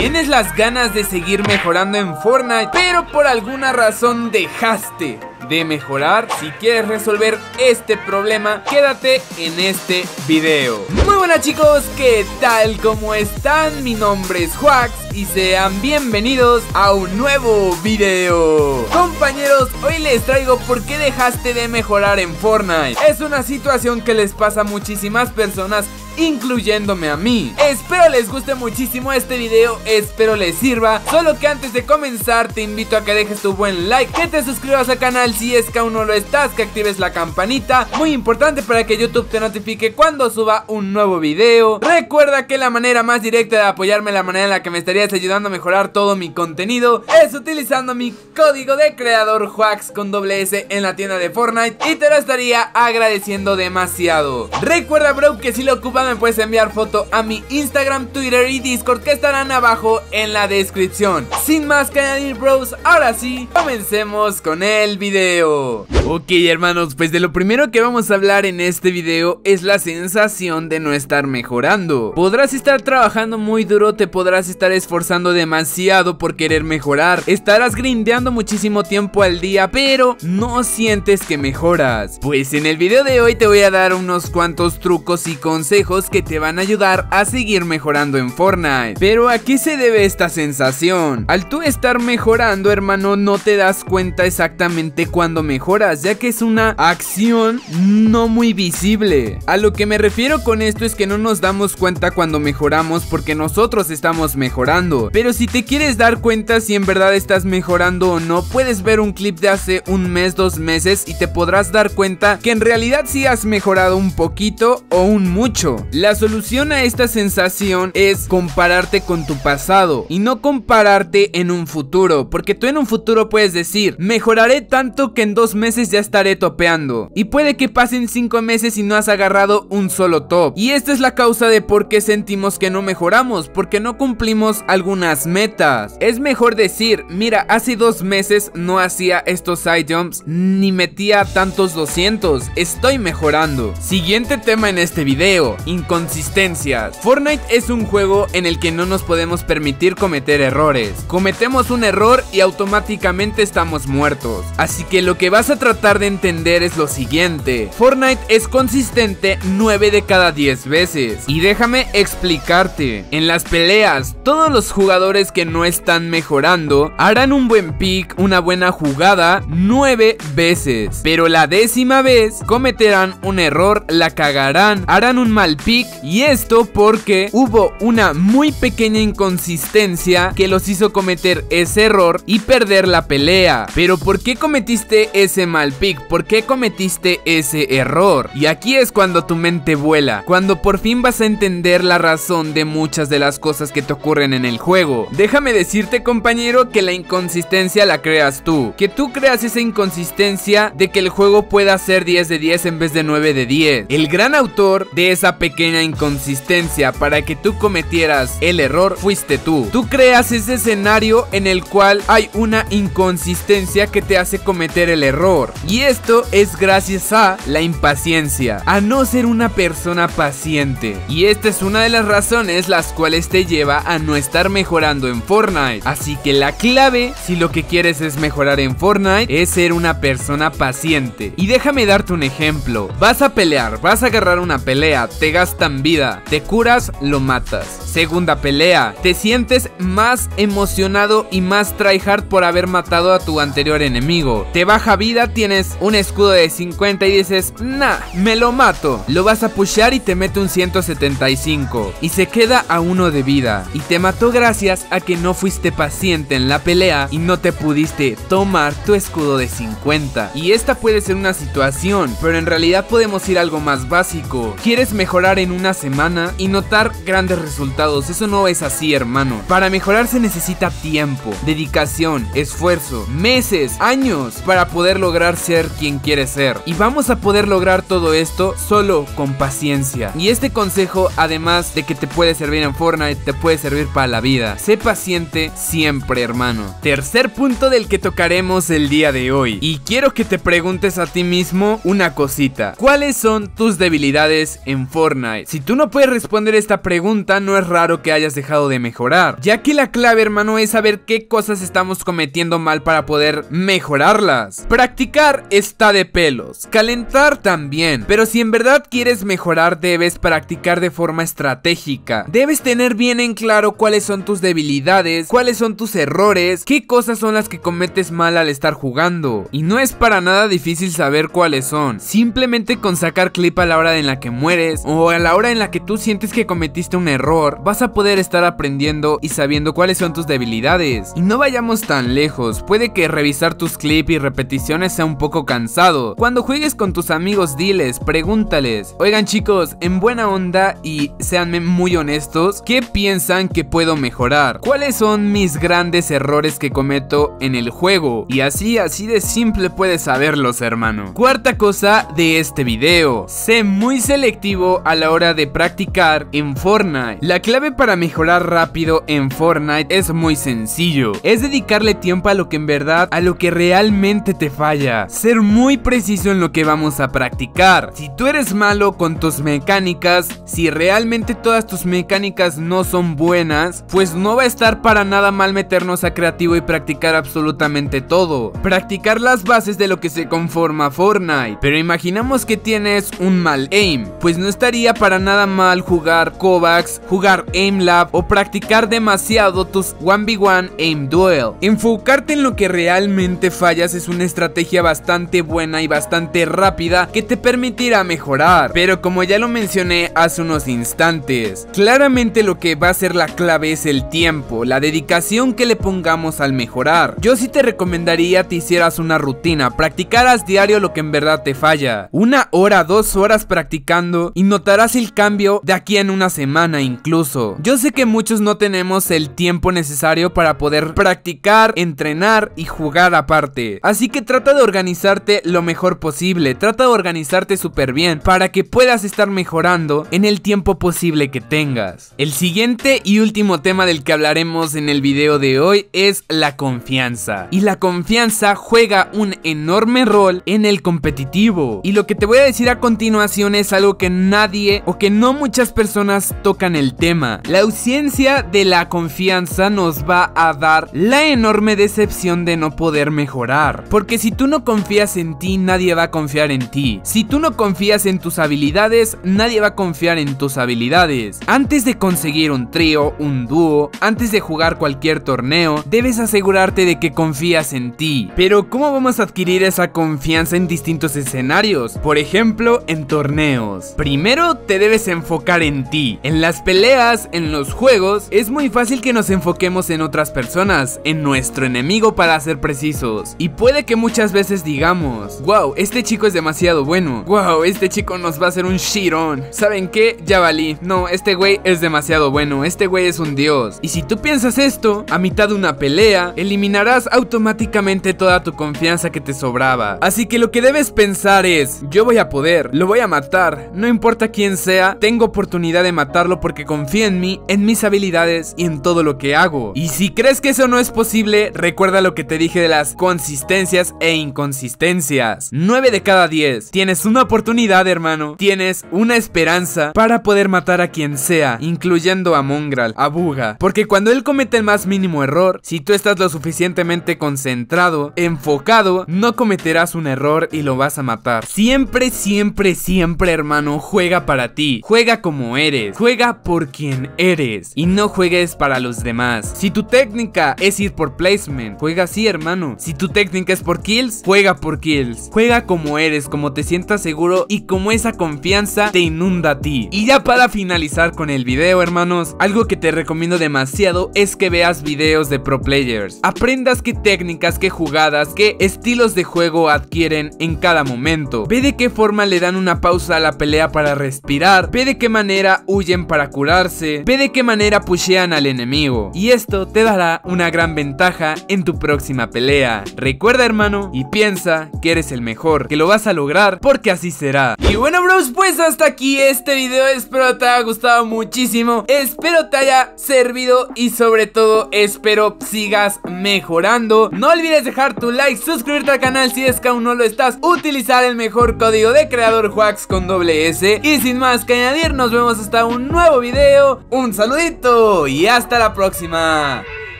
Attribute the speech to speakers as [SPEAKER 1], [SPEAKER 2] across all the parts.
[SPEAKER 1] Tienes las ganas de seguir mejorando en Fortnite, pero por alguna razón dejaste de mejorar. Si quieres resolver este problema, quédate en este video. Muy buenas chicos, ¿qué tal? ¿Cómo están? Mi nombre es Juax y sean bienvenidos a un nuevo video. Compañeros, hoy les traigo por qué dejaste de mejorar en Fortnite. Es una situación que les pasa a muchísimas personas incluyéndome a mí. Espero les guste muchísimo este video, espero les sirva. Solo que antes de comenzar te invito a que dejes tu buen like, que te suscribas al canal si es que aún no lo estás, que actives la campanita. Muy importante para que YouTube te notifique cuando suba un nuevo video. Recuerda que la manera más directa de apoyarme, la manera en la que me estarías ayudando a mejorar todo mi contenido, es utilizando mi código de creador Juax con doble S en la tienda de Fortnite y te lo estaría agradeciendo demasiado. Recuerda bro que si lo me puedes enviar foto a mi Instagram, Twitter y Discord que estarán abajo en la descripción. Sin más que añadir bros, ahora sí, comencemos con el video. Ok hermanos, pues de lo primero que vamos a hablar en este video es la sensación de no estar mejorando. Podrás estar trabajando muy duro, te podrás estar esforzando demasiado por querer mejorar, estarás grindeando muchísimo tiempo al día, pero no sientes que mejoras. Pues en el video de hoy te voy a dar unos cuantos trucos y consejos que te van a ayudar a seguir mejorando en Fortnite. Pero ¿a qué se debe esta sensación? Al tú estar mejorando, hermano, no te das cuenta exactamente cuando mejoras, ya que es una acción no muy visible. A lo que me refiero con esto es que no nos damos cuenta cuando mejoramos porque nosotros estamos mejorando. Pero si te quieres dar cuenta si en verdad estás mejorando o no, puedes ver un clip de hace un mes, dos meses y te podrás dar cuenta que en realidad sí has mejorado un poquito o un mucho. La solución a esta sensación es compararte con tu pasado y no compararte en un futuro, porque tú en un futuro puedes decir, mejoraré tanto que en dos meses ya estaré topeando. Y puede que pasen cinco meses y no has agarrado un solo top. Y esta es la causa de por qué sentimos que no mejoramos, porque no cumplimos algunas metas. Es mejor decir, mira, hace dos meses no hacía estos jumps ni metía tantos 200, estoy mejorando. Siguiente tema en este video, inconsistencias. Fortnite es un juego en el que no nos podemos permitir cometer errores. Cometemos un error y automáticamente estamos muertos. Así que lo que vas a tratar de entender es lo siguiente. Fortnite es consistente 9 de cada 10 veces. Y déjame explicarte. En las peleas, todos los jugadores que no están mejorando harán un buen pick, una buena jugada 9 veces. Pero la décima vez cometerán un error, la cagarán, harán un mal pick y esto porque hubo una muy pequeña inconsistencia que los hizo cometer ese error y perder la pelea. Pero ¿por qué cometiste ese mal pick? ¿Por qué cometiste ese error? Y aquí es cuando tu mente vuela, cuando por fin vas a entender la razón de muchas de las cosas que te ocurren en el juego. Déjame decirte compañero que la inconsistencia la creas tú, que tú creas esa inconsistencia de que el juego pueda ser 10 de 10 en vez de 9 de 10. El gran autor de esa pequeña inconsistencia para que tú cometieras el error fuiste tú. Tú creas ese escenario en el cual hay una inconsistencia que te hace cometer el error. Y esto es gracias a la impaciencia, a no ser una persona paciente. Y esta es una de las razones las cuales te lleva a no estar mejorando en Fortnite. Así que la clave, si lo que quieres es mejorar en Fortnite, es ser una persona paciente. Y déjame darte un ejemplo. Vas a pelear, vas a agarrar una pelea, te gastan vida, te curas, lo matas. Segunda pelea, te sientes más emocionado y más tryhard por haber matado a tu anterior enemigo. Te baja vida, tienes un escudo de 50 y dices, nah, me lo mato. Lo vas a pushar y te mete un 175 y se queda a uno de vida. Y te mató gracias a que no fuiste paciente en la pelea y no te pudiste tomar tu escudo de 50. Y esta puede ser una situación, pero en realidad podemos ir algo más básico. ¿Quieres mejorar en una semana y notar grandes resultados? Eso no es así, hermano. Para mejorar se necesita tiempo, dedicación, esfuerzo, meses, años para poder lograr ser quien quieres ser. Y vamos a poder lograr todo esto solo con paciencia. Y este consejo, además de que te puede servir en Fortnite, te puede servir para la vida. Sé paciente siempre, hermano. Tercer punto del que tocaremos el día de hoy. Y quiero que te preguntes a ti mismo una cosita. ¿Cuáles son tus debilidades en Fortnite? Si tú no puedes responder esta pregunta, no es raro que hayas dejado de mejorar, ya que la clave hermano es saber qué cosas estamos cometiendo mal para poder mejorarlas. Practicar está de pelos, calentar también, pero si en verdad quieres mejorar debes practicar de forma estratégica. Debes tener bien en claro cuáles son tus debilidades, cuáles son tus errores, qué cosas son las que cometes mal al estar jugando. Y no es para nada difícil saber cuáles son, simplemente con sacar clip a la hora en la que mueres o a la hora en la que tú sientes que cometiste un error, vas a poder estar aprendiendo y sabiendo cuáles son tus debilidades. Y no vayamos tan lejos, puede que revisar tus clips y repeticiones sea un poco cansado. Cuando juegues con tus amigos diles, pregúntales, oigan chicos, en buena onda y seanme muy honestos, ¿qué piensan que puedo mejorar? ¿Cuáles son mis grandes errores que cometo en el juego? Y así, así de simple puedes saberlos hermano. Cuarta cosa de este video, sé muy selectivo a la hora de practicar en Fortnite. La clave para mejorar rápido en Fortnite es muy sencillo, es dedicarle tiempo a lo que en verdad, a lo que realmente te falla, ser muy preciso en lo que vamos a practicar. Si tú eres malo con tus mecánicas, si realmente todas tus mecánicas no son buenas, pues no va a estar para nada mal meternos a creativo y practicar absolutamente todo. Practicar las bases de lo que se conforma Fortnite. Pero imaginamos que tienes un mal aim, pues no estaría para nada mal jugar Kovacs, jugar Aim Lab o practicar demasiado tus 1v1 Aim Duel. Enfocarte en lo que realmente fallas es una estrategia bastante buena y bastante rápida que te permitirá mejorar. Pero como ya lo mencioné hace unos instantes, claramente lo que va a ser la clave es el tiempo, la dedicación que le pongamos al mejorar. Yo sí te recomendaría te hicieras una rutina, practicaras diario lo que en verdad te falla. Una hora, dos horas practicando y notarás el cambio de aquí en una semana incluso. Yo sé que muchos no tenemos el tiempo necesario para poder practicar, entrenar y jugar aparte. Así que trata de organizarte lo mejor posible, trata de organizarte súper bien para que puedas estar mejorando en el tiempo posible que tengas. El siguiente y último tema del que hablaremos en el video de hoy es la confianza. Y la confianza juega un enorme rol en el competitivo. Y lo que te voy a decir a continuación es algo que nadie o que no muchas personas tocan el tema. La ausencia de la confianza nos va a dar la enorme decepción de no poder mejorar. Porque si tú no confías en ti, nadie va a confiar en ti. Si tú no confías en tus habilidades, nadie va a confiar en tus habilidades. Antes de conseguir un trío, un dúo, antes de jugar cualquier torneo, debes asegurarte de que confías en ti. Pero ¿cómo vamos a adquirir esa confianza en distintos escenarios? Por ejemplo, en torneos. Primero te debes enfocar en ti. En las peleas, en los juegos, es muy fácil que nos enfoquemos en otras personas, en nuestro enemigo para ser precisos. Y puede que muchas veces digamos, wow, este chico es demasiado bueno. Wow, este chico nos va a hacer un shirón. ¿Saben qué? Ya valí. No, este güey es demasiado bueno. Este güey es un dios. Y si tú piensas esto, a mitad de una pelea, eliminarás automáticamente toda tu confianza que te sobraba. Así que lo que debes pensar es, yo voy a poder, lo voy a matar. No importa quién sea, tengo oportunidad de matarlo porque confía en mí, en mis habilidades y en todo lo que hago. Y si crees que eso no es posible, recuerda lo que te dije de las consistencias e inconsistencias. 9 de cada 10. Tienes una oportunidad, hermano. Tienes una esperanza para poder matar a quien sea, incluyendo a Mongral, a Buga. Porque cuando él comete el más mínimo error, si tú estás lo suficientemente concentrado, enfocado, no cometerás un error y lo vas a matar. Siempre, siempre, siempre, hermano, juega para ti. Juega como eres. Juega por quien eres. Y no juegues para los demás. Si tu técnica es ir por placement, juega así, hermano. Si tu técnica es por kills, juega por kills. Juega como eres, como te sientas seguro y como esa confianza te inunda a ti. Y ya para finalizar con el video, hermanos, algo que te recomiendo demasiado es que veas videos de pro players. Aprendas qué técnicas, qué jugadas, qué estilos de juego adquieren en cada momento. Ve de qué forma le dan una pausa a la pelea para respirar. Ve de qué manera huyen para curarse. Ve de qué manera pushean al enemigo. Y esto te dará una gran ventaja en tu próxima pelea. Recuerda hermano y piensa que eres el mejor, que lo vas a lograr porque así será. Y bueno bros, pues hasta aquí este video. Espero te haya gustado muchísimo. Espero te haya servido y sobre todo espero sigas mejorando. No olvides dejar tu like, suscribirte al canal si es que aún no lo estás, utilizar el mejor código de creador Wax con doble S y si sin más que añadir, nos vemos hasta un nuevo video. Un saludito y hasta la próxima.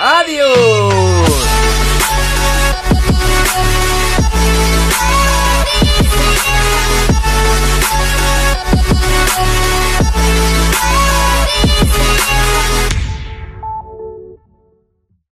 [SPEAKER 1] Adiós.